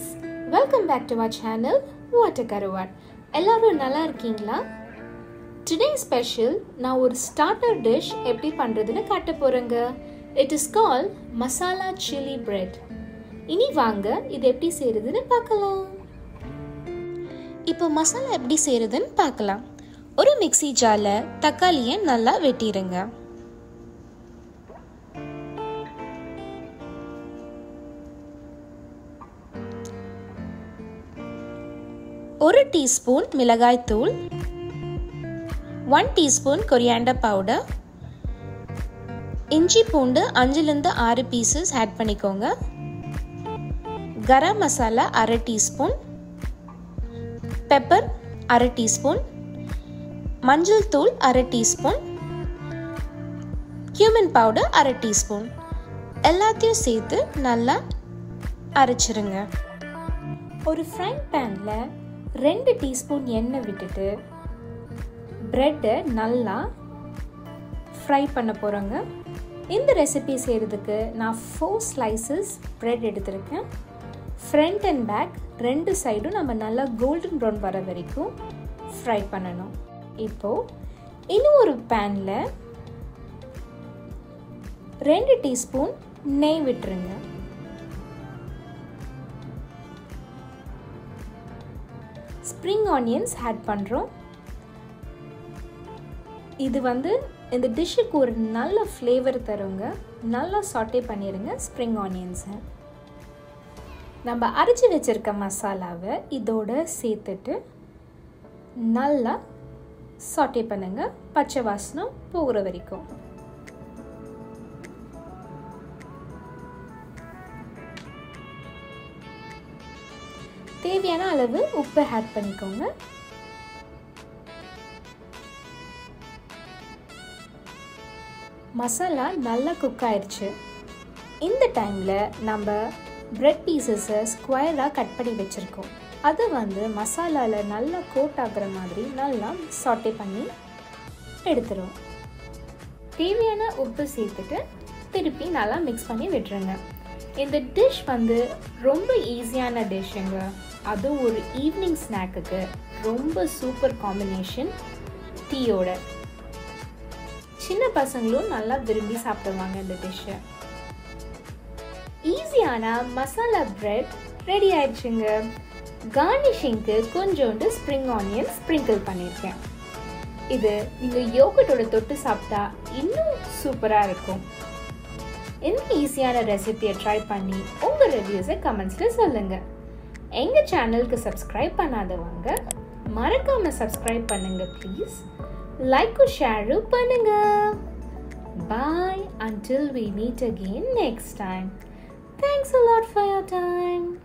Friends welcome back to our channel water கருவாட் எல்லோரும் நல்லா இருக்கீங்களா? டுடே ஸ்பெஷல் நான் ஒரு ஸ்டார்டர் டிஷ் எப்படி பண்ணுறதுன்னு காட்ட போகிறேங்க it is called masala chilli bread இனி வாங்க இது எப்படி செய்கிறதுன்னு பார்க்கலாம். இப்போ மசாலா எப்படி செய்கிறதுன்னு பார்க்கலாம். ஒரு மிக்ஸி ஜாரில் தக்காளியை நல்லா வெட்டிடுங்க. ஒரு டீஸ்பூன் மிளகாய்த்தூள் ஒன் டீஸ்பூன் கொரியாண்டர் பவுடர் இஞ்சி பூண்டு அஞ்சுலேருந்து ஆறு பீசஸ் ஆட் பண்ணிக்கோங்க. கரம் மசாலா அரை டீஸ்பூன் பெப்பர் அரை டீஸ்பூன் மஞ்சள் தூள் அரை டீஸ்பூன் கியூமின் பவுடர் அரை டீஸ்பூன். எல்லாத்தையும் சேர்த்து நல்லா அரைச்சிருங்க. ஒரு ஃப்ரைங் பேனில் ரெண்டு டீஸ்பூன் எண்ணெய் விட்டுட்டு ப்ரெட்டை நல்லா ஃப்ரை பண்ண போகிறோங்க இந்த ரெசிபி செய்கிறதுக்கு நான் ஃபோர் ஸ்லைசஸ் ப்ரெட் எடுத்திருக்கேன். ஃப்ரண்ட் அண்ட் பேக் ரெண்டு சைடும் நம்ம நல்லா கோல்டன் ப்ரௌன் வர வரைக்கும் ஃப்ரை பண்ணணும். இப்போது இன்னும் ஒரு பேனில் ரெண்டு டீஸ்பூன் நெய் விட்டுருங்க. ஸ்ப்ரிங் ஆனியன்ஸ் ஆட் பண்ணுறோம் இது வந்து இந்த டிஷ்ஷுக்கு ஒரு நல்ல ஃப்ளேவர் தருங்க. நல்லா சாட்டே பண்ணிடுங்க ஸ்ப்ரிங் ஆனியன்ஸை நம்ம அரைச்சி வச்சுருக்க மசாலாவை இதோடு சேர்த்துட்டு நல்லா சாட்டே பண்ணுங்கள் பச்சை வாசனம் போகிற வரைக்கும். தேவையான அளவு உப்பை ஆட் பண்ணிக்கோங்க. மசாலா நல்லா குக் ஆயிடுச்சு இந்த டைமில் நம்ம ப்ரெட் பீசஸை ஸ்கொயராக கட் பண்ணி வச்சுருக்கோம். அதை வந்து மசாலாவில் நல்லா கோட் ஆகுற மாதிரி நல்லா சாட்டே பண்ணி எடுத்துருவோம். தேவையான உப்பு சேர்த்துட்டு திருப்பி நல்லா மிக்ஸ் பண்ணி விட்டுருங்க. இந்த டிஷ் வந்து ரொம்ப ஈஸியான டிஷ்ஷுங்க அதுவும் ஒரு ஈவினிங் ஸ்நாக்குக்கு ரொம்ப சூப்பர் காம்பினேஷன் டீயோட. சின்ன பசங்களும் நல்லா விரும்பி சாப்பிடுவாங்க இந்த டிஷ்ஷை ஈஸியான மசாலா பிரெட் ரெடி ஆயிடுச்சுங்க. கார்னிஷிங்க்கு கொஞ்சோண்டு ஸ்ப்ரிங் ஆனியன் ஸ்ப்ரிங்கிள் பண்ணியிருக்கேன் இது நீங்கள் யோகட்டோட தொட்டு சாப்பிட்டா இன்னும் சூப்பராக இருக்கும். இந்த ஈஸியான ரெசிபியை ட்ரை பண்ணி உங்கள் ரிவ்யூஸை கமெண்ட்ஸில் சொல்லுங்கள் எங்கள் சேனலுக்கு சப்ஸ்கிரைப் பண்ணாதவங்க மறக்காமல் சப்ஸ்கிரைப் பண்ணுங்க ப்ளீஸ் லைக்கும் ஷேரும் பண்ணுங்க. Bye until we meet again next time thanks a lot for your time